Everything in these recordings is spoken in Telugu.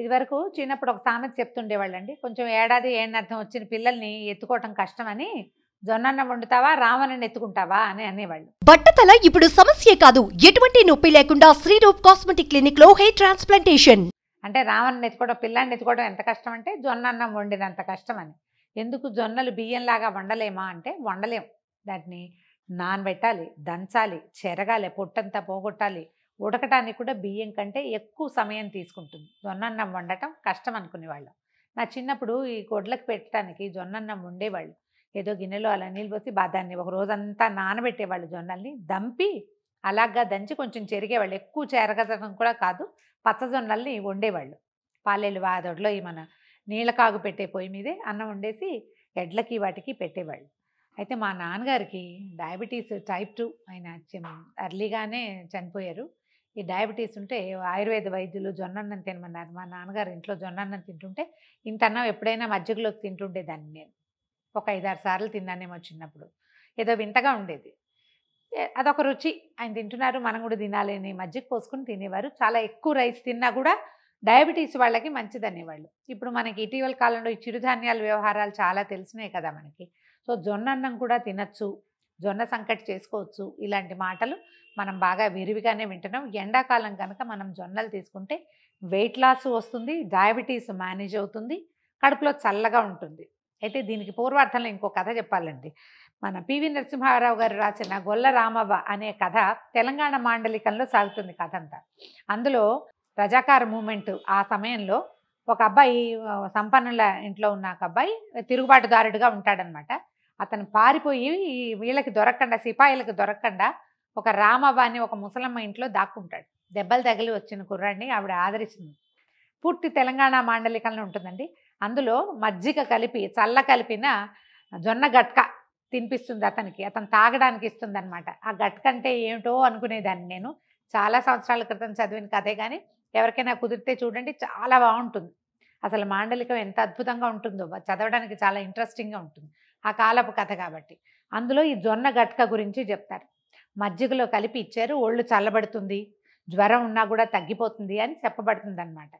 ఇదివరకు చిన్నప్పుడు ఒక సామెత చెప్తుండేవాళ్ళండి కొంచెం ఏడాది ఏడనర్థం వచ్చిన పిల్లల్ని ఎత్తుకోవటం కష్టమని జొన్నన్నం వండుతావా రామనని ఎత్తుకుంటావా అని అనేవాళ్ళు. బట్టతల ఇప్పుడు సమస్యే కాదు ఎటువంటి నొప్పి లేకుండా శ్రీరూప్ కాస్మెటిక్ క్లినిక్లో హెయిర్ ట్రాన్స్ప్లాంటేషన్. అంటే రామని ఎత్తుకోవడం పిల్లాన్ని ఎత్తుకోవడం ఎంత కష్టం అంటే జొన్నన్నం వండినంత కష్టం అని ఎందుకు జొన్నలు బియ్యంలాగా వండలేమా అంటే వండలేం. దాన్ని నానబెట్టాలి దంచాలి చెరగాలి పొట్టంతా పోగొట్టాలి. ఉడకటానికి కూడా బియ్యం కంటే ఎక్కువ సమయం తీసుకుంటుంది. జొన్నన్నం వండటం కష్టం అనుకునేవాళ్ళం నా చిన్నప్పుడు ఈ గొడ్లకు పెట్టడానికి జొన్నన్నం వండేవాళ్ళు. ఏదో గిన్నెలో అలా నీళ్ళు పోసి బాదాన్ని ఒక రోజంతా నానబెట్టేవాళ్ళు జొన్నల్ని. దంపి అలాగా దంచి కొంచెం చెరిగేవాళ్ళు. ఎక్కువ చెరగదడం కూడా కాదు పచ్చజొన్నల్ని వండేవాళ్ళు. పాలేలు వాదొడలో ఈ మన నీళ్ళ కాగు పెట్టే పొయ్యి మీదే అన్నం వండేసి ఎడ్లకి వాటికి పెట్టేవాళ్ళు. అయితే మా నాన్నగారికి డయాబెటీస్ టైప్ టూ ఆయన అర్లీగానే చనిపోయారు. ఈ డయాబెటీస్ ఉంటే ఆయుర్వేద వైద్యులు జొన్నన్నం తినమన్నారు. మా నాన్నగారు ఇంట్లో జొన్నన్నం తింటుంటే ఇంత అన్నం ఎప్పుడైనా మజ్జిగలోకి తింటుండేదాన్ని నేను. ఒక ఐదారు సార్లు తిన్నానేమో చిన్నప్పుడు. ఏదో వింతగా ఉండేది. అదొక రుచి. ఆయన తింటున్నారు మనం కూడా తినాలని మజ్జిగ పోసుకుని తినేవారు. చాలా ఎక్కువ రైస్ తిన్నా కూడా డయాబెటీస్ వాళ్ళకి మంచిది వాళ్ళు. ఇప్పుడు మనకి ఇటీవల కాలంలో ఈ చిరుధాన్యాల వ్యవహారాలు చాలా తెలిసినాయి కదా మనకి. సో జొన్న అన్నం కూడా తినచ్చు జొన్న సంకటి చేసుకోవచ్చు ఇలాంటి మాటలు మనం బాగా విరివిగానే వింటున్నాం. ఎండాకాలం కనుక మనం జొన్నలు తీసుకుంటే వెయిట్ లాస్ వస్తుంది డయాబెటీస్ మేనేజ్ అవుతుంది కడుపులో చల్లగా ఉంటుంది. అయితే దీనికి పూర్వార్థంలో ఇంకో కథ చెప్పాలండి. మన పివి నరసింహారావు గారు రాసిన గొల్ల రామవ్వ అనే కథ తెలంగాణ మాండలికంలో సాగుతుంది కథ అంతా అందులో రజాకార మూమెంట్ ఆ సమయంలో ఒక అబ్బాయి సంపన్నుల ఇంట్లో ఉన్న ఒక అబ్బాయి తిరుగుబాటుదారుడిగా ఉంటాడనమాట అతను పారిపోయి ఈ వీళ్ళకి దొరకకుండా సిపాయిలకు దొరకకుండా ఒక రామవ్వ అని ఒక ముసలమ్మ ఇంట్లో దాక్కుంటాడు. దెబ్బలు తగిలి వచ్చిన కుర్రాడిని ఆవిడ ఆదరిస్తుంది. పూర్తి తెలంగాణ మాండలికంలో ఉంటుందండి. అందులో మజ్జిగ కలిపి చల్ల కలిపిన జొన్న గట్క తినిపిస్తుంది అతనికి. అతను తాగడానికి ఇస్తుంది అనమాట ఆ గట్క అంటే ఏమిటో అనుకునేదాన్ని నేను. చాలా సంవత్సరాల క్రితం చదివిన కథే కానీ ఎవరికైనా కుదిరితే చూడండి చాలా బాగుంటుంది. అసలు మాండలికం ఎంత అద్భుతంగా ఉంటుందో చదవడానికి చాలా ఇంట్రెస్టింగ్గా ఉంటుంది. ఆ కాలపు కథ కాబట్టి. అందులో ఈ జొన్న గట్క గురించి చెప్తారు. మజ్జిగలో కలిపి ఇచ్చారు ఒళ్ళు చల్లబడుతుంది జ్వరం ఉన్నా కూడా తగ్గిపోతుంది అని చెప్పబడుతుంది అనమాట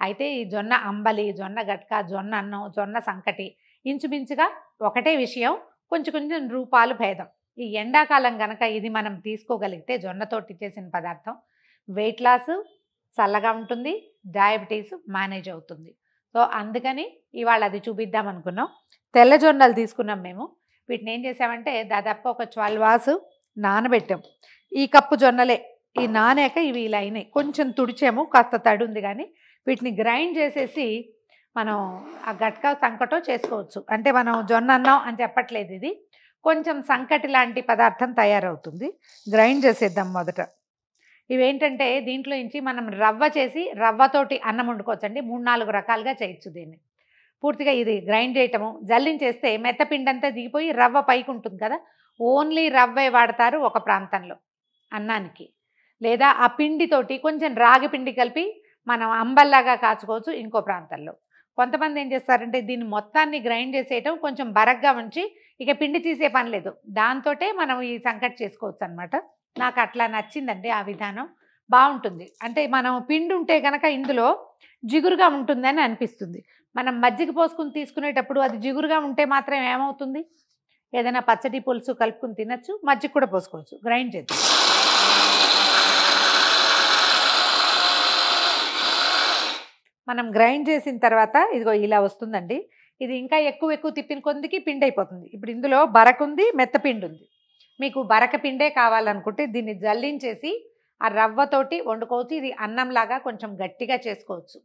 అయితే ఈ జొన్న అంబలి జొన్న గట్క జొన్న అన్నం జొన్న సంకటి ఇంచుమించుగా ఒకటే విషయం కొంచెం కొంచెం రూపాలు భేదం. ఈ ఎండాకాలం కనుక ఇది మనం తీసుకోగలిగితే జొన్నతోటి చేసిన పదార్థం వెయిట్ లాస్ చల్లగా ఉంటుంది డయాబెటీస్ మేనేజ్ అవుతుంది. సో అందుకని ఇవాళ అది చూపిద్దాం అనుకున్నాం. తెల్ల జొన్నలు తీసుకున్నాం మేము. వీటిని ఏం చేసామంటే దాదాపు ఒక ట్వెల్వ్ వాసు నానబెట్టాం. ఈ కప్పు జొన్నలే ఈ నానాక ఇవి ఇలా అయినాయి. కొంచెం తుడిచాము కాస్త తడి ఉంది కానీ వీటిని గ్రైండ్ చేసేసి మనం ఆ గట్క సంకటో చేసుకోవచ్చు. అంటే మనం జొన్న అన్నం అని చెప్పట్లేదు ఇది. కొంచెం సంకటి లాంటి పదార్థం తయారవుతుంది. గ్రైండ్ చేసేద్దాం మొదట. ఇవేంటంటే దీంట్లో నుంచి మనం రవ్వ చేసి రవ్వతోటి అన్నం వండుకోవచ్చండి. మూడు నాలుగు రకాలుగా చేయొచ్చు దీన్ని. పూర్తిగా ఇది గ్రైండ్ చేయటము జల్లించేస్తే మెత్తపిండి అంతా దిగిపోయి రవ్వ పైకి ఉంటుంది కదా ఓన్లీ రవ్వే వాడతారు ఒక ప్రాంతంలో అన్నానికి. లేదా ఆ పిండితోటి కొంచెం రాగి పిండి కలిపి మనం అంబల్లాగా కాచుకోవచ్చు ఇంకో ప్రాంతంలో. కొంతమంది ఏం చేస్తారంటే దీన్ని మొత్తాన్ని గ్రైండ్ చేసేయటం కొంచెం బరగ్గా ఉంచి ఇక పిండి తీసే పని లేదు. దాంతోటే మనం ఈ సంకట్ చేసుకోవచ్చు అనమాట నాకు అట్లా నచ్చిందండి ఆ విధానం. బాగుంటుంది అంటే మనం పిండి ఉంటే కనుక ఇందులో జిగురుగా ఉంటుందని అనిపిస్తుంది. మనం మజ్జిగ పోసుకుని తీసుకునేటప్పుడు అది జిగురుగా ఉంటే మాత్రం ఏమవుతుంది? ఏదైనా పచ్చడి పులుసు కలుపుకుని తినచ్చు మజ్జిగ కూడా పోసుకోవచ్చు గ్రైండ్ చేద్దాం. మనం గ్రైండ్ చేసిన తర్వాత ఇదిగో ఇలా వస్తుందండి. ఇది ఇంకా ఎక్కువ ఎక్కువ తిప్పిన కొద్దికి పిండి అయిపోతుంది ఇప్పుడు ఇందులో బరకుంది ఉంది మెత్తపిండి ఉంది మీకు బరకపిండే కావాలనుకుంటే దీన్ని జల్లించేసి ఆ రవ్వతోటి వండుకోవచ్చు. ఇది అన్నంలాగా కొంచెం గట్టిగా చేసుకోవచ్చు.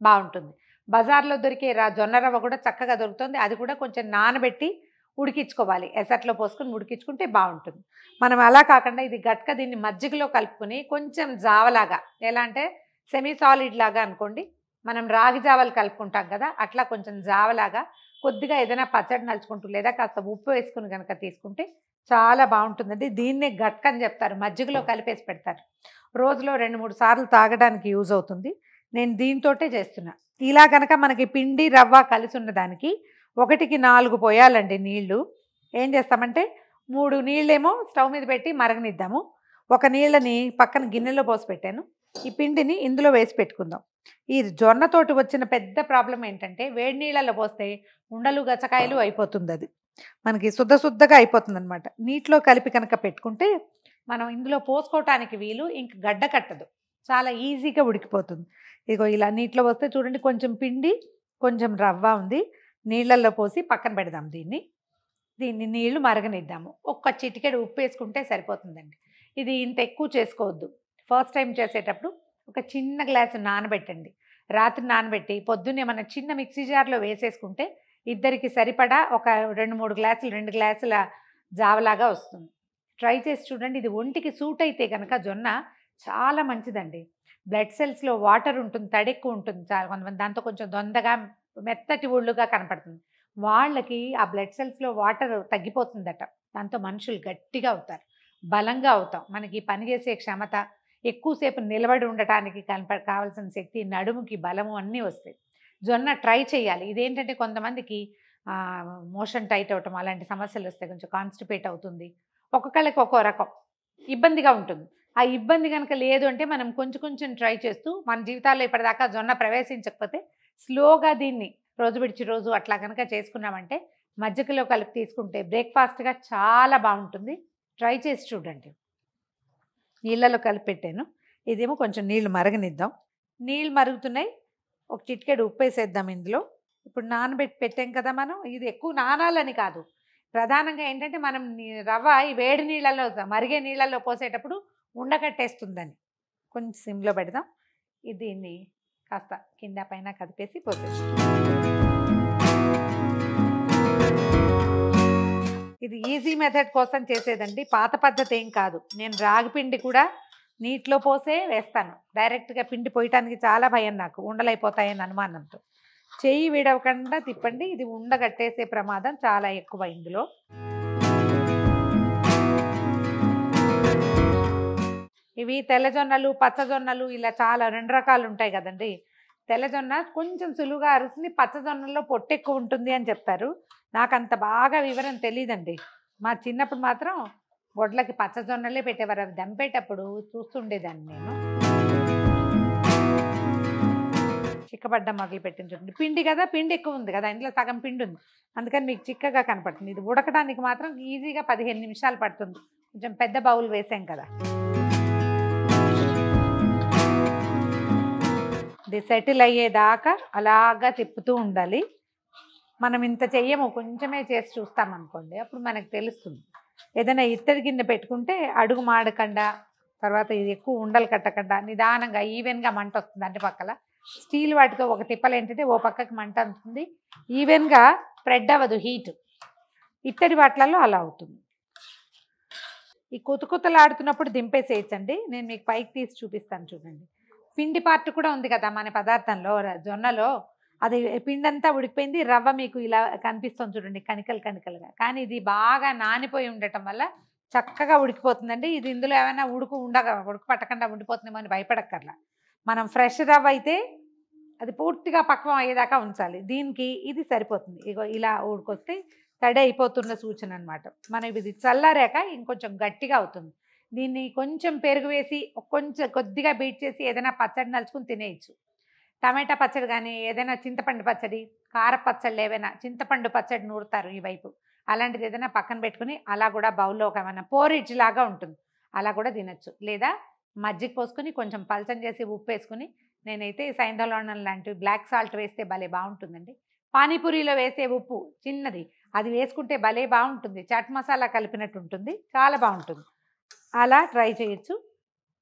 బాగుంటుంది. బజార్లో దొరికే రా జొన్న రవ్వ కూడా చక్కగా దొరుకుతుంది. అది కూడా కొంచెం నానబెట్టి ఉడికించుకోవాలి. ఎసట్లో పోసుకొని ఉడికించుకుంటే బాగుంటుంది. మనం అలా కాకుండా ఇది గట్క దీన్ని మజ్జిగలో కలుపుకొని కొంచెం జావలాగా ఎలా అంటే సెమీ సాలిడ్ లాగా అనుకోండి. మనం రాగి జావలు కలుపుకుంటాం కదా అట్లా కొంచెం జావలాగా కొద్దిగా ఏదైనా పచ్చడి నలుచుకుంటూ లేదా కాస్త ఉప్పు వేసుకుని కనుక తీసుకుంటే చాలా బాగుంటుందండి. దీన్నే గట్క అని చెప్తారు. మజ్జిగలో కలిపేసి పెడతారు. రోజులో రెండు మూడు సార్లు తాగడానికి యూజ్ అవుతుంది. నేను దీంతోటే చేస్తున్నా. ఇలా కనుక మనకి పిండి రవ్వ కలిసి ఉన్న దానికి ఒకటికి నాలుగు పోయాలండి నీళ్ళు ఏం చేస్తామంటే మూడు నీళ్ళేమో స్టవ్ మీద పెట్టి మరగనిద్దాము. ఒక నీళ్ళని పక్కన గిన్నెలో పోసి పెట్టాను. ఈ పిండిని ఇందులో వేసి పెట్టుకుందాం. ఈ జొన్నతోటి వచ్చిన పెద్ద ప్రాబ్లం ఏంటంటే వేడి నీళ్ళలో పోస్తే ఉండలు గచ్చకాయలు అయిపోతుంది అది మనకి శుద్ధ శుద్ధగా అయిపోతుంది అనమాట నీటిలో కలిపి కనుక పెట్టుకుంటే మనం ఇందులో పోసుకోవటానికి వీలు ఇంక గడ్డ కట్టదు. చాలా ఈజీగా ఉడికిపోతుంది. ఇదిగో ఇలా నీటిలో వస్తే చూడండి కొంచెం పిండి కొంచెం రవ్వ ఉంది. నీళ్ళల్లో పోసి పక్కన పెడదాం దీన్ని. దీన్ని నీళ్ళు మరగనిద్దాము. ఒక్క చిటికెడు ఉప్పు వేసుకుంటే సరిపోతుందండి. ఇది ఇంత ఎక్కువ చేసుకోవద్దు. ఫస్ట్ టైం చేసేటప్పుడు ఒక చిన్న గ్లాసు నానబెట్టండి. రాత్రి నానబెట్టి పొద్దున్నే మన చిన్న మిక్సీ జార్లో వేసేసుకుంటే ఇద్దరికి సరిపడా ఒక రెండు మూడు గ్లాసులు రెండు గ్లాసుల జావలాగా వస్తుంది. ట్రై చేసి చూడండి. ఇది ఒంటికి సూట్ అయితే కనుక జొన్న చాలా మంచిదండి. బ్లడ్ సెల్స్లో వాటర్ ఉంటుంది తడెక్కువ ఉంటుంది చాలా కొంతమంది. దాంతో కొంచెం దొందగా మెత్తటి ఒళ్ళుగా కనపడుతుంది. వాళ్ళకి ఆ బ్లడ్ సెల్స్లో వాటర్ తగ్గిపోతుందట. దాంతో మనుషులు గట్టిగా అవుతారు. బలంగా అవుతాం. మనకి పని చేసే క్షమత ఎక్కువసేపు నిలబడి ఉండటానికి కనప కావాల్సిన శక్తి నడుముకి బలము అన్నీ వస్తాయి. జొన్న ట్రై చేయాలి. ఇదేంటంటే కొంతమందికి మోషన్ టైట్ అవటం అలాంటి సమస్యలు వస్తాయి. కొంచెం కాన్స్టిపేట్ అవుతుంది. ఒక్కొక్కళ్ళకి ఒక్కో రకం. ఇబ్బందిగా ఉంటుంది. ఆ ఇబ్బంది కనుక లేదు అంటే మనం కొంచెం కొంచెం ట్రై చేస్తూ మన జీవితాల్లో ఇప్పటిదాకా జొన్న ప్రవేశించకపోతే స్లోగా దీన్ని రోజు విడిచి రోజు అట్లా కనుక చేసుకున్నామంటే మజ్జిగలో కలిపి తీసుకుంటే బ్రేక్ఫాస్ట్గా చాలా బాగుంటుంది. ట్రై చేసి చూడండి. నీళ్ళలో కలిపి పెట్టాను ఇదేమో కొంచెం నీళ్ళు మరగనిద్దాం. నీళ్ళు మరుగుతున్నాయి. ఒక చిట్కెడు ఉప్పు వేసేద్దాం ఇందులో. ఇప్పుడు నానబెట్టి పెట్టాం కదా మనం. ఇది ఎక్కువ నానాలని కాదు. ప్రధానంగా ఏంటంటే మనం రవ్వ ఈ వేడి నీళ్ళలో మరిగే నీళ్ళలో పోసేటప్పుడు ఉండకట్టేస్తుందని. కొంచెం సిమ్లో పెడదాం. ఇది దీన్ని కాస్త కింద పైన కదిపేసి పోసేస్తాం ఇది ఈజీ మెథడ్ కోసం చేసేదండి. పాత పద్ధతి ఏం కాదు. నేను రాగి పిండి కూడా నీటిలో పోసే వేస్తాను. డైరెక్ట్గా పిండి పోయటానికి చాలా భయం నాకు. ఉండలైపోతాయని అనుమానంతో. చెయ్యి విడవకుండా తిప్పండి. ఇది ఉండగట్టేసే ప్రమాదం చాలా ఎక్కువ ఇందులో. ఇవి తెల్లజొన్నలు పచ్చజొన్నలు ఇలా చాలా రెండు రకాలు ఉంటాయి కదండి. తెల్లజొన్న కొంచెం సులువుగా అరుస్తుంది పచ్చజొన్నలో పొట్టు ఎక్కువ ఉంటుంది అని చెప్తారు. నాకు అంత బాగా వివరం తెలియదండి మా చిన్నప్పుడు మాత్రం గొడ్లకి పచ్చజొన్నలే పెట్టేవారు. అవి దంపేటప్పుడు చూస్తుండేదాన్ని నేను. చిక్కబడ్డ మొదలు పెట్టిన చూడండి. పిండి కదా పిండి ఎక్కువ ఉంది కదా ఇందులో సగం పిండి ఉంది. అందుకని మీకు చిక్కగా కనపడుతుంది. ఇది ఉడకడానికి మాత్రం ఈజీగా పదిహేను నిమిషాలు పడుతుంది. కొంచెం పెద్ద బౌల్ వేసాం కదా. అది సెటిల్ అయ్యేదాకా అలాగా తిప్పుతూ ఉండాలి. మనం ఇంత చెయ్యము కొంచెమే చేసి చూస్తాం అనుకోండి అప్పుడు మనకు తెలుస్తుంది. ఏదైనా ఇత్తడి గిన్నె పెట్టుకుంటే అడుగు మాడకుండా తర్వాత ఇది ఎక్కువ ఉండలు కట్టకుండా నిదానంగా ఈవెన్గా మంట వస్తుంది అన్ని పక్కల. స్టీల్ వాటితో ఒక తిప్పలు ఏంటంటే ఓ పక్కకి మంట అంటుంది. ఈవెన్గా స్ప్రెడ్ అవ్వదు హీట్ ఇత్తడి వాటిలలో అలా అవుతుంది. ఈ కొత్త కొత్తలాడుతున్నప్పుడు దింపేసేయచ్చండి. నేను మీకు పైకి తీసి చూపిస్తాను చూడండి. పిండి పార్ట్ కూడా ఉంది కదా మన పదార్థంలో జొన్నలో. అది పిండి అంతా ఉడికిపోయింది రవ్వ మీకు ఇలా కనిపిస్తుంది చూడండి కణికలు కణికలుగా. కానీ ఇది బాగా నానిపోయి ఉండటం వల్ల చక్కగా ఉడికిపోతుందండి. ఇది ఇందులో ఏమైనా ఉడుకు ఉండగా ఉడుకు పట్టకుండా ఉండిపోతుందేమో అని భయపడక్కర్లా. మనం ఫ్రెష్ రవ్వ అయితే అది పూర్తిగా పక్వం అయ్యేదాకా ఉంచాలి. దీనికి ఇది సరిపోతుంది. ఇగో ఇలా ఉడికొస్తే తడి అయిపోతున్న సూచన అనమాట మనం ఇది చల్లారాక ఇంకొంచెం గట్టిగా అవుతుంది. దీన్ని కొంచెం పెరుగు వేసి కొంచెం కొద్దిగా బీట్ చేసి ఏదైనా పచ్చడి నలుచుకుని తినేయచ్చు. టమాటా పచ్చడి కానీ ఏదైనా చింతపండు పచ్చడి కార పచ్చళ్ళు ఏవైనా చింతపండు పచ్చడి నూరుతారు ఈ వైపు. అలాంటిది ఏదైనా పక్కన పెట్టుకుని అలా కూడా బౌల్లో ఒక ఏమైనా పోరిడ్జ్ లాగా ఉంటుంది. అలా కూడా తినచ్చు. లేదా మజ్జిగ పోసుకొని కొంచెం పల్చం చేసి ఉప్పు వేసుకుని నేనైతే సైంధలోనం లాంటివి బ్లాక్ సాల్ట్ వేస్తే భలే బాగుంటుందండి. పానీపూరిలో వేసే ఉప్పు చిన్నది. అది వేసుకుంటే భలే బాగుంటుంది. చాట్ మసాలా కలిపినట్టు ఉంటుంది. చాలా బాగుంటుంది. అలా ట్రై చేయొచ్చు.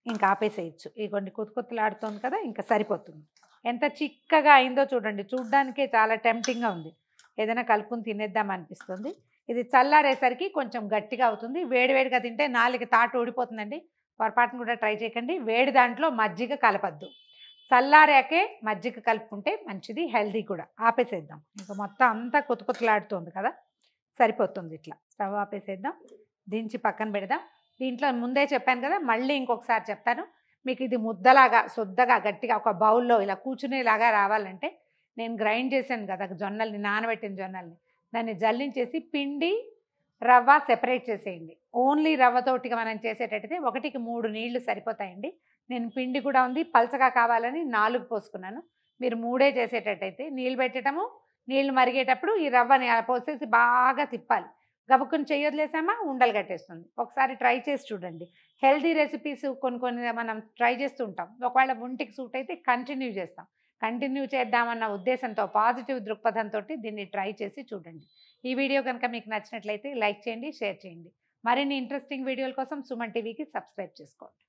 ఇంకా ఆపేసేయచ్చు. ఇగోండి కొత్త కొత్తలాడుతోంది కదా ఇంకా సరిపోతుంది. ఎంత చిక్కగా అయిందో చూడండి. చూడ్డానికే చాలా టెంప్టింగ్గా ఉంది. ఏదైనా కలుపుకుని తినేద్దాం అనిపిస్తుంది. ఇది చల్లారేసరికి కొంచెం గట్టిగా అవుతుంది. వేడివేడిగా తింటే నాలుగు తాటు ఊడిపోతుందండి. పొరపాటును కూడా ట్రై చేయకండి. వేడి దాంట్లో మజ్జిగ కలపద్దు. చల్లారాకే మజ్జిగ కలుపుకుంటే మంచిది హెల్దీ కూడా. ఆపేసేద్దాం. ఇంకా మొత్తం అంతా కొత్త కొత్తలాడుతుంది కదా సరిపోతుంది ఇట్లా. స్టవ్ ఆపేసేద్దాం. దించి పక్కన పెడదాం. దీంట్లో ముందే చెప్పాను కదా మళ్ళీ ఇంకొకసారి చెప్తాను. మీకు ఇది ముద్దలాగా శుద్ధగా గట్టిగా ఒక బౌల్లో ఇలా కూర్చునేలాగా రావాలంటే నేను గ్రైండ్ చేశాను కదా జొన్నల్ని నానబెట్టిన జొన్నల్ని. దాన్ని జల్లించేసి పిండి రవ్వ సెపరేట్ చేసేయండి. ఓన్లీ రవ్వతోటిగా మనం చేసేటట్టయితే ఒకటికి మూడు నీళ్ళు సరిపోతాయండి. నేను పిండి కూడా ఉంది పలచగా కావాలని నాలుగు పోసుకున్నాను. మీరు మూడే చేసేటట్టయితే నీళ్ళు పెట్టడము నీళ్ళు మరిగేటప్పుడు ఈ రవ్వని అలా పోసేసి బాగా తిప్పాలి. గబుక్కుని చెయ్యొదిలేసామా? ఉండలు కట్టేస్తుంది. ఒకసారి ట్రై చేసి చూడండి. హెల్దీ రెసిపీస్ కొన్ని కొన్ని మనం ట్రై చేస్తూ ఉంటాం. ఒకవేళ ఒంటికి సూట్ అయితే కంటిన్యూ చేస్తాం. కంటిన్యూ చేద్దామన్న ఉద్దేశంతో పాజిటివ్ దృక్పథంతో దీన్ని ట్రై చేసి చూడండి. ఈ వీడియో కనుక మీకు నచ్చినట్లయితే లైక్ చేయండి షేర్ చేయండి. మరిన్ని ఇంట్రెస్టింగ్ వీడియోల కోసం సుమన్ టీవీకి సబ్స్క్రైబ్ చేసుకోండి.